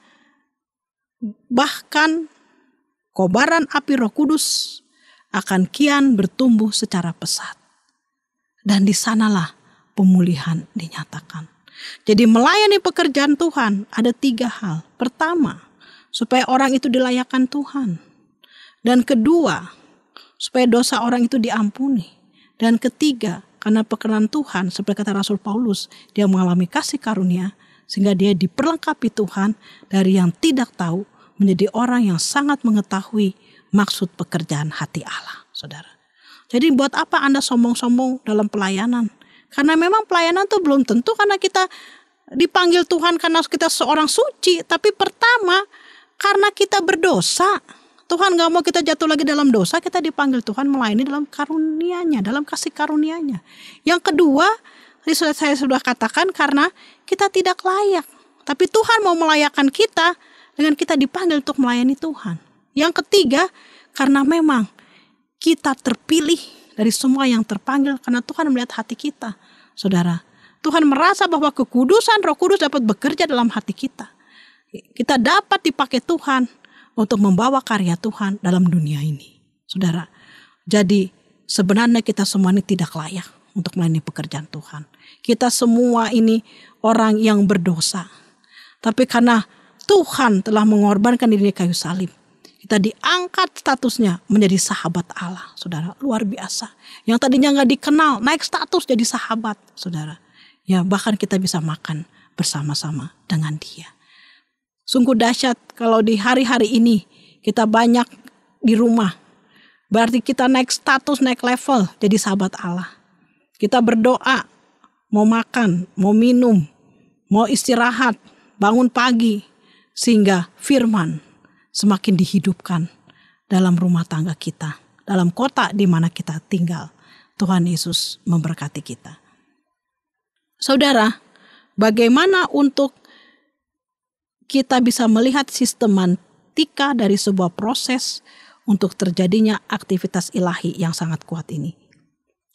bahkan kobaran api Roh Kudus akan kian bertumbuh secara pesat. Dan di sanalah pemulihan dinyatakan. Jadi melayani pekerjaan Tuhan ada tiga hal. Pertama, supaya orang itu dilayakan Tuhan. Dan kedua, supaya dosa orang itu diampuni. Dan ketiga, karena pekerjaan Tuhan, seperti kata Rasul Paulus, dia mengalami kasih karunia, sehingga dia diperlengkapi Tuhan dari yang tidak tahu menjadi orang yang sangat mengetahui maksud pekerjaan hati Allah, saudara. Jadi buat apa Anda sombong-sombong dalam pelayanan? Karena memang pelayanan itu belum tentu karena kita dipanggil Tuhan karena kita seorang suci, tapi pertama karena kita berdosa. Tuhan gak mau kita jatuh lagi dalam dosa, kita dipanggil Tuhan melayani dalam karunia-Nya, dalam kasih karunia-Nya. Yang kedua, tadi sudah saya sudah katakan karena kita tidak layak. Tapi Tuhan mau melayakkan kita dengan kita dipanggil untuk melayani Tuhan. Yang ketiga, karena memang kita terpilih dari semua yang terpanggil karena Tuhan melihat hati kita. Saudara, Tuhan merasa bahwa kekudusan Roh Kudus dapat bekerja dalam hati kita. Kita dapat dipakai Tuhan untuk membawa karya Tuhan dalam dunia ini. Saudara, jadi sebenarnya kita semua ini tidak layak untuk melayani pekerjaan Tuhan. Kita semua ini orang yang berdosa. Tapi karena Tuhan telah mengorbankan diri kayu salib, Kita diangkat statusnya menjadi sahabat Allah, saudara. Luar biasa. Yang tadinya nggak dikenal, naik status jadi sahabat, saudara. Ya bahkan kita bisa makan bersama-sama dengan dia. Sungguh dahsyat kalau di hari-hari ini kita banyak di rumah. Berarti kita naik status, naik level jadi sahabat Allah. Kita berdoa, mau makan, mau minum, mau istirahat, bangun pagi, sehingga firman semakin dihidupkan dalam rumah tangga kita, dalam kota di mana kita tinggal. Tuhan Yesus memberkati kita. Saudara, bagaimana untuk kita bisa melihat sistematika dari sebuah proses untuk terjadinya aktivitas ilahi yang sangat kuat ini?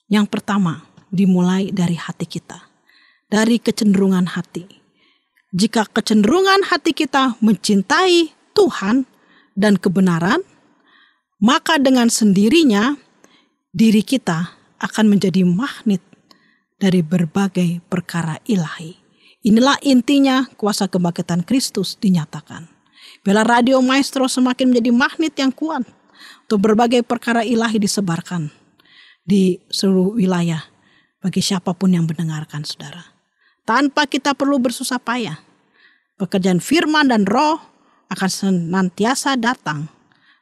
Yang pertama, dimulai dari hati kita, dari kecenderungan hati. Jika kecenderungan hati kita mencintai Tuhan, dan kebenaran, maka dengan sendirinya diri kita akan menjadi magnet dari berbagai perkara ilahi. Inilah intinya kuasa kebangkitan Kristus dinyatakan. Bila radio maestro semakin menjadi magnet yang kuat untuk berbagai perkara ilahi disebarkan di seluruh wilayah bagi siapa pun yang mendengarkan saudara. Tanpa kita perlu bersusah payah. Pekerjaan firman dan roh akan senantiasa datang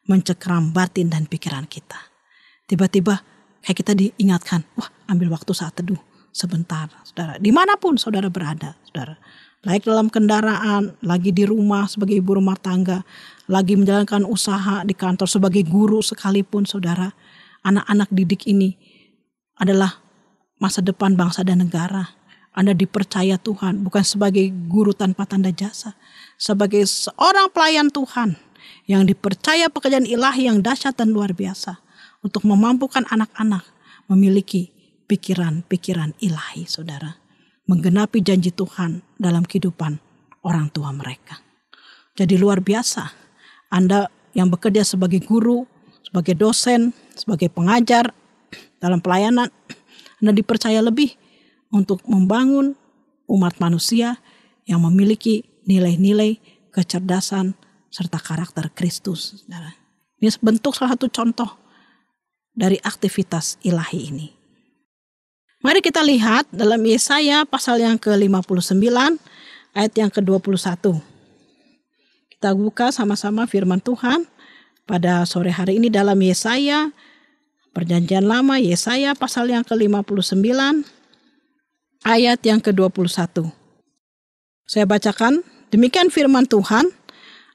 mencekram batin dan pikiran kita. Tiba-tiba kayak kita diingatkan, wah ambil waktu saat teduh sebentar, saudara. Di mana pun saudara berada, saudara. Baik dalam kendaraan, lagi di rumah sebagai ibu rumah tangga, lagi menjalankan usaha di kantor sebagai guru sekalipun, saudara. Anak-anak didik ini adalah masa depan bangsa dan negara. Anda dipercaya Tuhan bukan sebagai guru tanpa tanda jasa, sebagai seorang pelayan Tuhan yang dipercaya pekerjaan ilahi yang dahsyat dan luar biasa untuk memampukan anak-anak memiliki pikiran-pikiran ilahi, saudara. Menggenapi janji Tuhan dalam kehidupan orang tua mereka. Jadi luar biasa. Anda yang bekerja sebagai guru, sebagai dosen, sebagai pengajar dalam pelayanan, Anda dipercaya lebih untuk membangun umat manusia yang memiliki nilai-nilai kecerdasan serta karakter Kristus. Ini bentuk salah satu contoh dari aktivitas ilahi ini. Mari kita lihat dalam Yesaya pasal yang ke-59 ayat yang ke-21. Kita buka sama-sama firman Tuhan pada sore hari ini dalam Yesaya Perjanjian Lama Yesaya pasal yang ke-59 ayat yang ke-21. Saya bacakan, demikian firman Tuhan.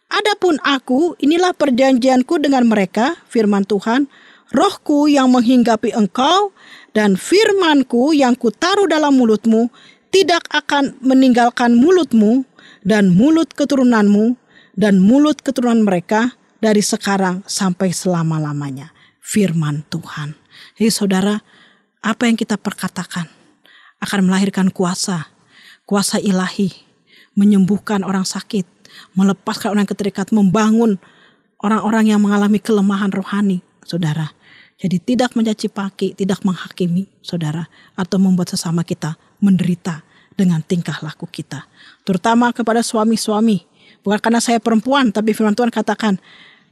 Adapun aku, inilah perjanjianku dengan mereka, firman Tuhan, rohku yang menghinggapi engkau, dan firmanku yang kutaruh dalam mulutmu, tidak akan meninggalkan mulutmu, dan mulut keturunanmu, dan mulut keturunan mereka, dari sekarang sampai selama-lamanya. Firman Tuhan. Jadi saudara, apa yang kita perkatakan akan melahirkan kuasa, kuasa ilahi menyembuhkan orang sakit, melepaskan orang keterikat, membangun orang-orang yang mengalami kelemahan rohani, saudara. Jadi tidak mencaci paki, tidak menghakimi, saudara, atau membuat sesama kita menderita dengan tingkah laku kita. Terutama kepada suami-suami. Bukan karena saya perempuan, tapi firman Tuhan katakan,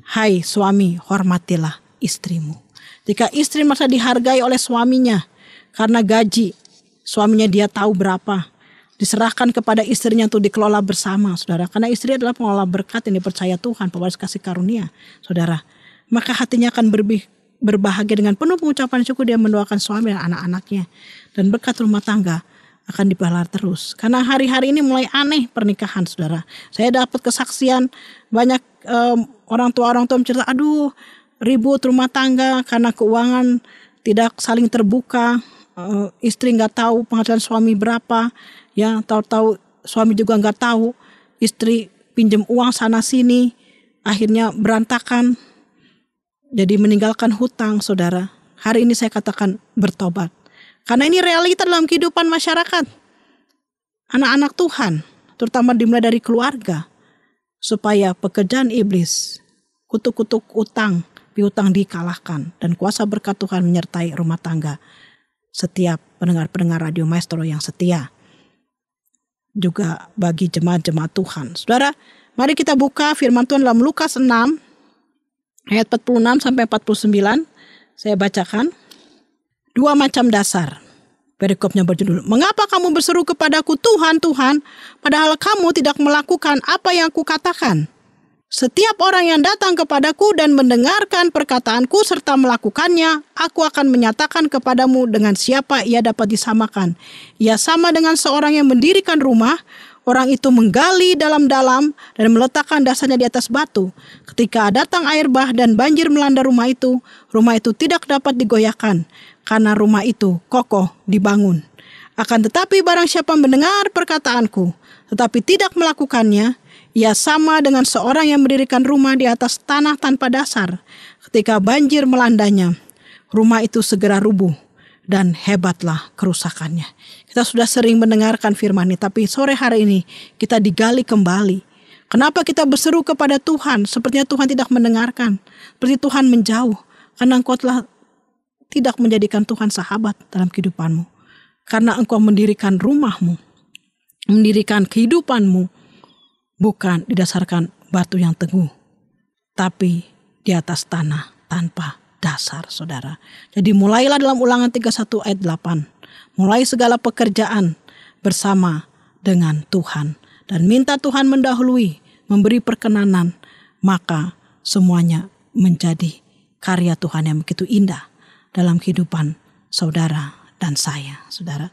Hai suami, hormatilah istrimu. Jika istri merasa dihargai oleh suaminya, karena gaji, suaminya dia tahu berapa, diserahkan kepada istrinya untuk dikelola bersama, saudara. Karena istri adalah pengelola berkat yang dipercaya Tuhan, pewaris kasih karunia, saudara. Maka hatinya akan berbih, berbahagia dengan penuh pengucapan syukur dia mendoakan suami dan anak-anaknya. Dan berkat rumah tangga akan dipelihara terus. Karena hari-hari ini mulai aneh pernikahan, saudara. Saya dapat kesaksian banyak um, orang tua orang tua mencerita, aduh ribut rumah tangga karena keuangan tidak saling terbuka. Uh, istri nggak tahu penghasilan suami berapa, ya tahu-tahu suami juga nggak tahu istri pinjam uang sana sini akhirnya berantakan jadi meninggalkan hutang saudara. Hari ini saya katakan bertobat. Karena ini realita dalam kehidupan masyarakat. Anak-anak Tuhan terutama dimulai dari keluarga supaya pekerjaan iblis kutuk-kutuk utang piutang dikalahkan. Dan kuasa berkat Tuhan menyertai rumah tangga setiap pendengar-pendengar radio maestro yang setia. Juga bagi jemaat-jemaat Tuhan. Saudara, mari kita buka firman Tuhan dalam Lukas 6 ayat 46 sampai 49 saya bacakan. Dua macam dasar. Perikopnya berjudul, Mengapa kamu berseru kepadaku Tuhan, Tuhan, padahal kamu tidak melakukan apa yang kukatakan? Setiap orang yang datang kepadaku dan mendengarkan perkataanku serta melakukannya, aku akan menyatakan kepadamu dengan siapa ia dapat disamakan. Ia sama dengan seorang yang mendirikan rumah, Orang itu menggali dalam-dalam dan meletakkan dasarnya di atas batu. Ketika datang air bah dan banjir melanda rumah itu, rumah itu tidak dapat digoyahkan karena rumah itu kokoh dibangun. Akan tetapi barang siapa mendengar perkataanku, tetapi tidak melakukannya, ia sama dengan seorang yang mendirikan rumah di atas tanah tanpa dasar. Ketika banjir melandanya, rumah itu segera rubuh dan hebatlah kerusakannya. Kita sudah sering mendengarkan firman ini, tapi sore hari ini kita digali kembali. Kenapa kita berseru kepada Tuhan? Sepertinya Tuhan tidak mendengarkan. Seperti Tuhan menjauh. Karena engkau telah tidak menjadikan Tuhan sahabat dalam kehidupanmu. Karena engkau mendirikan rumahmu. Mendirikan kehidupanmu. Bukan didasarkan batu yang teguh. Tapi di atas tanah tanpa dasar saudara. Jadi mulailah dalam ulangan 31 ayat 8. Mulai segala pekerjaan bersama dengan Tuhan. Dan minta Tuhan mendahului, memberi perkenanan. Maka semuanya menjadi karya Tuhan yang begitu indah dalam kehidupan saudara dan saya, saudara.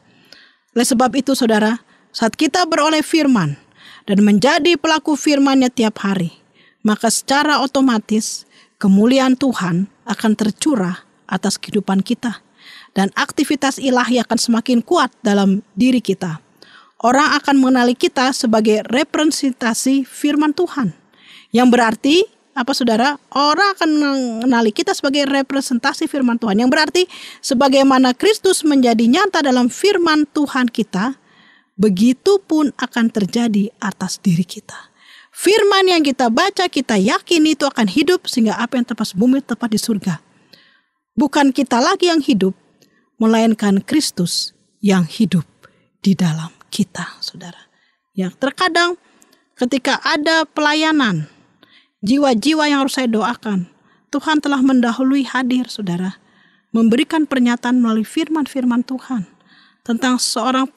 Oleh sebab itu, saudara, saat kita beroleh firman dan menjadi pelaku firmannya tiap hari, maka secara otomatis kemuliaan Tuhan akan tercurah atas kehidupan kita dan aktivitas ilahi akan semakin kuat dalam diri kita. Orang akan mengenali kita sebagai representasi firman Tuhan. Yang berarti apa saudara? Orang akan mengenali kita sebagai representasi firman Tuhan. Yang berarti sebagaimana Kristus menjadi nyata dalam firman Tuhan kita, begitu pun akan terjadi atas diri kita. Firman yang kita baca, kita yakin itu akan hidup sehingga apa yang tepat bumi tepat di surga. Bukan kita lagi yang hidup, melainkan Kristus yang hidup di dalam kita, saudara. Ya, terkadang ketika ada pelayanan, jiwa-jiwa yang harus saya doakan, Tuhan telah mendahului hadir, saudara, memberikan pernyataan melalui firman-firman Tuhan tentang seorang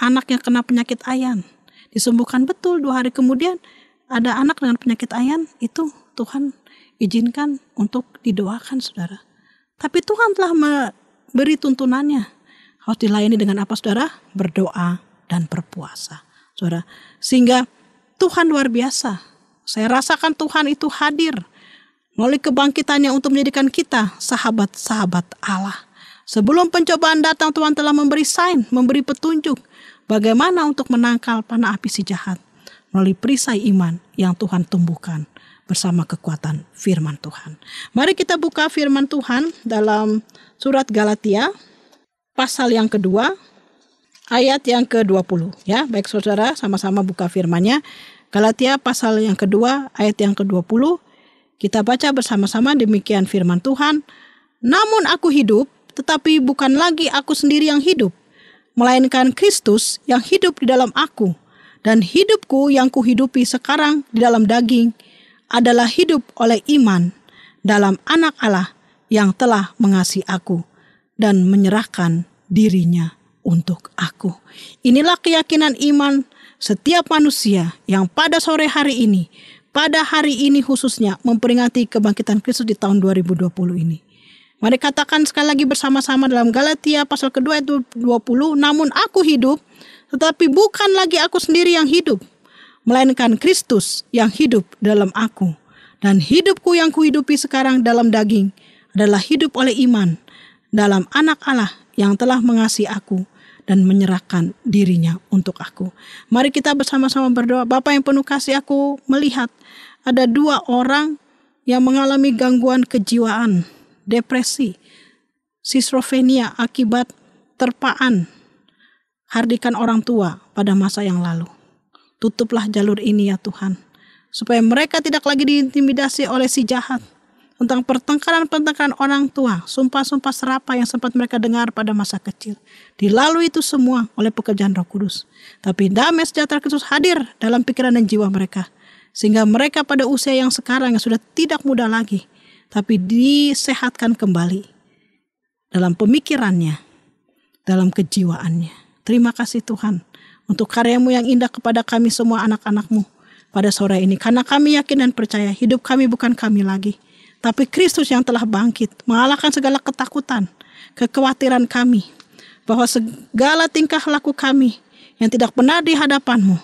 anak yang kena penyakit ayan disembuhkan betul dua hari kemudian ada anak dengan penyakit ayan itu Tuhan izinkan untuk didoakan saudara tapi Tuhan telah memberi tuntunannya. Harus dilayani dengan apa saudara? Berdoa dan berpuasa. Saudara sehingga Tuhan luar biasa. Saya rasakan Tuhan itu hadir melalui kebangkitannya untuk menjadikan kita sahabat-sahabat Allah. Sebelum pencobaan datang Tuhan telah memberi sign, memberi petunjuk bagaimana untuk menangkal panah api si jahat melalui perisai iman yang Tuhan tumbuhkan bersama kekuatan firman Tuhan. Mari kita buka firman Tuhan dalam surat Galatia pasal yang kedua ayat yang ke-20 ya. Baik Saudara sama-sama buka firmannya. Galatia pasal yang kedua ayat yang ke-20 kita baca bersama-sama demikian firman Tuhan. Namun aku hidup tetapi bukan lagi aku sendiri yang hidup melainkan Kristus yang hidup di dalam aku. Dan hidupku yang kuhidupi sekarang di dalam daging adalah hidup oleh iman dalam anak Allah yang telah mengasihi aku dan menyerahkan dirinya untuk aku. Inilah keyakinan iman setiap manusia yang pada sore hari ini, pada hari ini khususnya memperingati kebangkitan Kristus di tahun 2020 ini. Mari katakan sekali lagi bersama-sama dalam Galatia pasal kedua itu 20. Namun aku hidup, tetapi bukan lagi aku sendiri yang hidup. Melainkan Kristus yang hidup dalam aku. Dan hidupku yang kuhidupi sekarang dalam daging adalah hidup oleh iman dalam anak Allah yang telah mengasihi aku dan menyerahkan dirinya untuk aku. Mari kita bersama-sama berdoa. Bapak yang penuh kasih aku melihat ada dua orang yang mengalami gangguan kejiwaan depresi, sisrofenia akibat terpaan, hardikan orang tua pada masa yang lalu. Tutuplah jalur ini ya Tuhan, supaya mereka tidak lagi diintimidasi oleh si jahat tentang pertengkaran-pertengkaran orang tua, sumpah-sumpah serapa yang sempat mereka dengar pada masa kecil. Dilalui itu semua oleh pekerjaan roh kudus. Tapi damai sejahtera Kristus hadir dalam pikiran dan jiwa mereka. Sehingga mereka pada usia yang sekarang yang sudah tidak muda lagi, tapi disehatkan kembali dalam pemikirannya, dalam kejiwaannya. Terima kasih Tuhan untuk karyamu yang indah kepada kami semua anak-anakmu pada sore ini. Karena kami yakin dan percaya hidup kami bukan kami lagi. Tapi Kristus yang telah bangkit, mengalahkan segala ketakutan, kekhawatiran kami, bahwa segala tingkah laku kami yang tidak benar di hadapanmu,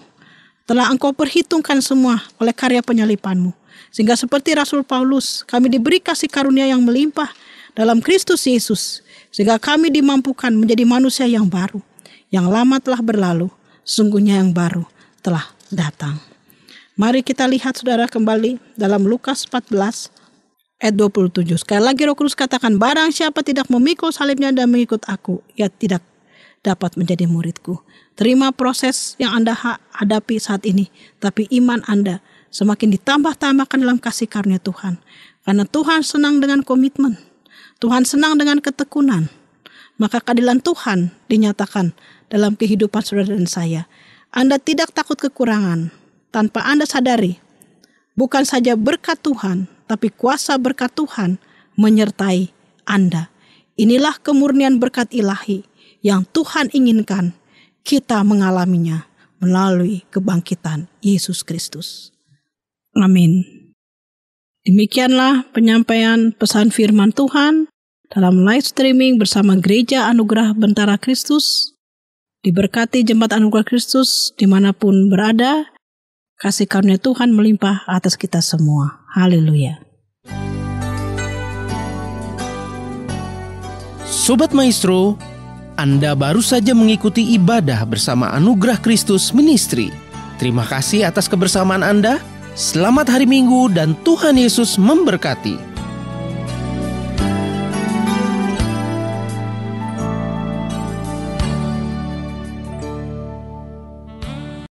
telah engkau perhitungkan semua oleh karya penyalipanmu. Sehingga seperti Rasul Paulus, kami diberi kasih karunia yang melimpah dalam Kristus Yesus. Sehingga kami dimampukan menjadi manusia yang baru. Yang lama telah berlalu, sungguhnya yang baru telah datang. Mari kita lihat saudara kembali dalam Lukas 14 ayat 27. Sekali lagi Roh Kudus katakan, barang siapa tidak memikul salibnya dan mengikut aku, ia tidak dapat menjadi muridku. Terima proses yang Anda hadapi saat ini, tapi iman Anda semakin ditambah-tambahkan dalam kasih karunia Tuhan. Karena Tuhan senang dengan komitmen. Tuhan senang dengan ketekunan. Maka keadilan Tuhan dinyatakan dalam kehidupan saudara dan saya. Anda tidak takut kekurangan tanpa Anda sadari bukan saja berkat Tuhan, tapi kuasa berkat Tuhan menyertai Anda. Inilah kemurnian berkat ilahi yang Tuhan inginkan kita mengalaminya melalui kebangkitan Yesus Kristus. Amin. Demikianlah penyampaian pesan firman Tuhan dalam live streaming bersama Gereja Anugerah Bentara Kristus Diberkati jemaat anugerah Kristus di mana pun berada, kasih karunia Tuhan melimpah atas kita semua. Haleluya. Sobat Maestro, Anda baru saja mengikuti ibadah bersama Anugerah Kristus Ministry. Terima kasih atas kebersamaan Anda. Selamat hari Minggu dan Tuhan Yesus memberkati.